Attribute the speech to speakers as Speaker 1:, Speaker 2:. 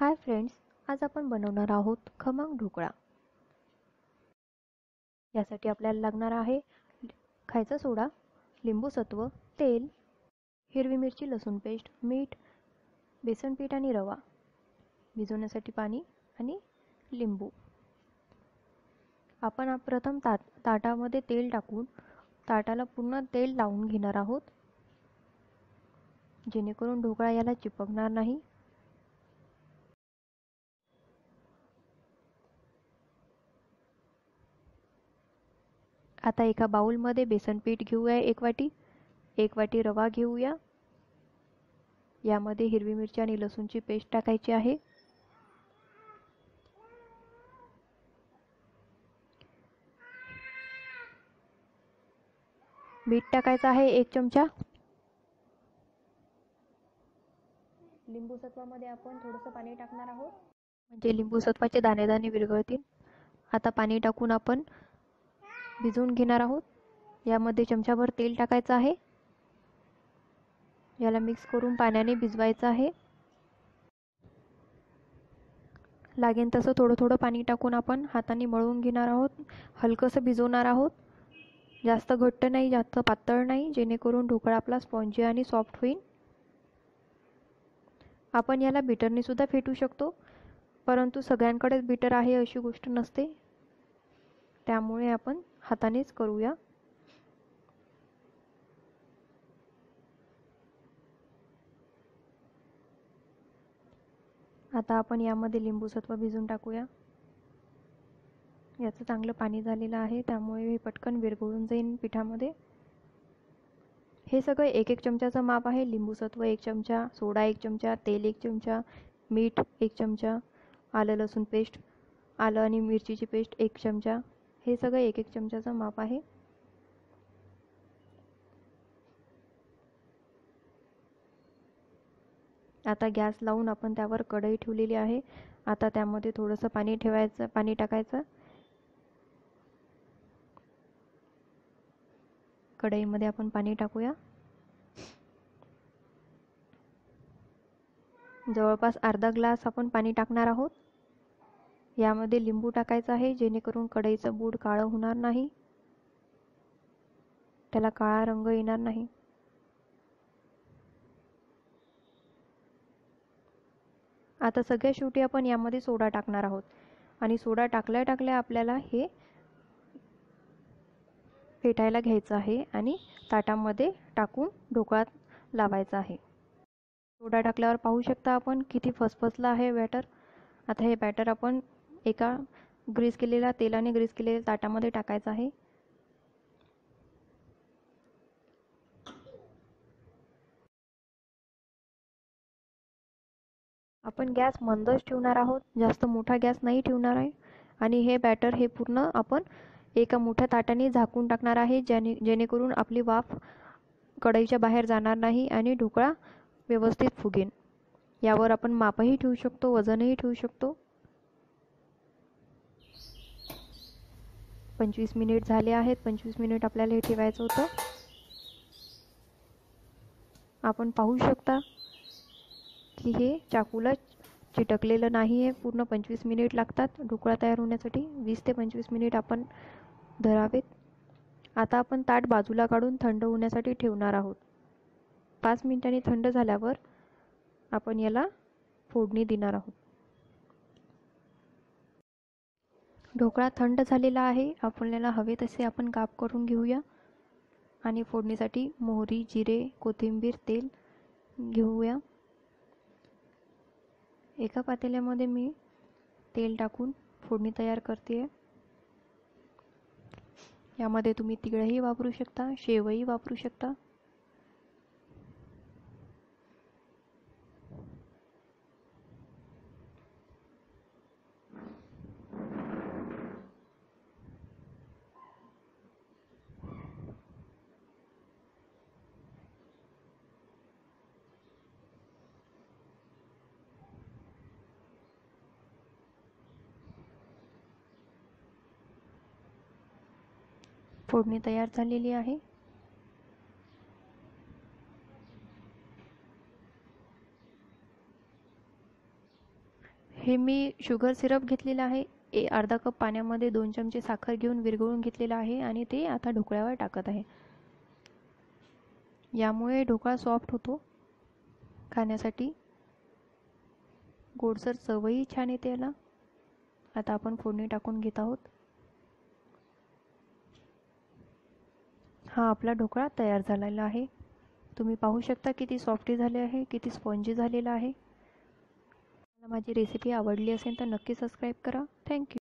Speaker 1: Hi friends आज आपण बनवणार आहोत खमंग ढोकळा. यासाठी आपल्याला लागणार आहे खायचा सोडा लिंबू सत्व तेल हिरवी मिरची लसूण पेस्ट मीठ बेसन पीठ आणि रवा. भिजवण्यासाठी पाणी आणि लिंबू. आपण प्रथम ताट ताटामध्ये तेल टाकून ताटाला पूर्ण तेल लावून घेणार आहोत. जेणेकरून ढोकळा याला चिपकणार नाही. आता एका बाउलमध्ये बेसन पीठ घेऊया एक वाटी. एक वाटी रवा घेऊया. यामध्ये हिरवी मिरची आणि लसूणची पेस्ट टाकायची आहे. मीठ टाकायचं आहे एक चमचा. लिंबू सत्वामध्ये आपण थोडंसं पाणी टाकणार आहोत. म्हणजे लिंबू सत्वाचे दाणे दाणे विरघळतील. आता पाणी टाकून आपण भिजवून घेणार आहोत. यामध्ये चमचाभर तेल टाकायचं आहे. याला मिक्स करून पाण्याने भिजवायचं आहे. लागेल तसं थोडं थोडं पाणी टाकून आपण हाताने मळून घेणार आहोत. हलकंसं भिजवणार आहोत. जास्त घट्ट नाही जास्त पातळ नाही जेणेकरून ढोकळा आपला स्पॉन्जी आणि सॉफ्ट होईल. आपण याला बिटरने सुद्धा फेटू शकतो. परंतु सगळ्यांकडेच बिटर आहे अशी गोष्ट नसते. त्यामुळे आपण हातानेच करूया. आता आपण यामध्ये लिंबू सत्व भिजून टाकूया. याचं चांगलं पाणी झालेलं आहे त्यामुळे हे पटकन विरघळून जाईन पिठामध्ये. हे सगळं एक एक चमच्याचं माप आहे. लिंबूसत्व एक चमचा सोडा एक चमचा तेल एक चमचा मीठ एक चमचा आलं लसूण पेस्ट आलं आणि मिरचीची पेस्ट एक चमचा. हे सगळं एक एक चमच्याचं माप आहे. आता गॅस लावून आपण त्यावर कढई ठेवलेली आहे. आता त्यामध्ये थोडंसं पाणी ठेवायचं पाणी टाकायचं. कढईमध्ये आपण पाणी टाकूया. जवळपास अर्धा ग्लास आपण पाणी टाकणार आहोत. यामध्ये लिंबू टाकायचं आहे जेणेकरून कढईचं बूड काळं होणार नाही. त्याला काळा रंग येणार नाही. आता सगळ्या शेवटी आपण यामध्ये सोडा टाकणार आहोत. आणि सोडा टाकल्या टाकल्या आपल्याला हे फेटायला घ्यायचं आहे आणि ताटामध्ये टाकून ढोकळा लावायचा आहे. सोडा टाकल्यावर पाहू शकता आपण किती फसफसलं आहे बॅटर. आता हे बॅटर आपण एका ग्रीस केलेल्या तेलाने ग्रीस केलेल्या ताटामध्ये टाकायचं आहे. आपण गॅस मंदच ठेवणार आहोत. जास्त मोठा गॅस नाही ठेवणार आहे. आणि हे बॅटर हे पूर्ण आपण एका मोठ्या ताटाने झाकून टाकणार आहे. ज्याने जेणेकरून आपली वाफ कढईच्या बाहेर जाणार नाही आणि ढोकळा व्यवस्थित फुगेन. यावर आपण मापही ठेवू शकतो वजनही ठेवू शकतो. पंचवीस मिनिट झाले आहेत. पंचवीस मिनिट आपल्याला हे ठेवायचं होतं. आपण पाहू शकता की हे चाकूला चिटकलेलं नाही आहे पूर्ण पंचवीस मिनिट लागतात. ढोकळा तयार होण्यासाठी वीस ते पंचवीस मिनिट आपण धरावेत. आता आपण ताट बाजूला काढून थंड होण्यासाठी ठेवणार आहोत. पाच मिनिटांनी थंड झाल्यावर आपण याला फोडणी देणार आहोत. ढोकळा थंड झालेला आहे. आपल्याला हवे तसे आपण काप करून घेऊया. आणि फोडणीसाठी मोहरी जिरे कोथिंबीर तेल घेऊया. एका पातेल्यामध्ये मी तेल टाकून फोडणी तयार करते यामध्ये तुम्ही तिळही वापरू शकता शेवही वापरू शकता. फोडणी तयार झालेली आहे. हे मी शुगर सिरप घेतलेलं आहे. ए अर्धा कप पाण्यामध्ये दोन चमचे साखर घेऊन विरघळून घेतलेलं आहे आणि ते आता ढोकळ्यावर टाकत आहे. यामुळे ढोकळा सॉफ्ट होतो. खाण्यासाठी गोडसर चवही छान येते याला. आता आपण फोडणी टाकून घेत आहोत. हा आपला ढोकळा तयार झालेला आहे. तुम्ही पाहू शकता किती सॉफ्टी झाले आहे किती स्पॉन्जी झालेला आहे. मला माझी रेसिपी आवडली असेल तर नक्की सबस्क्राईब करा. थँक्यू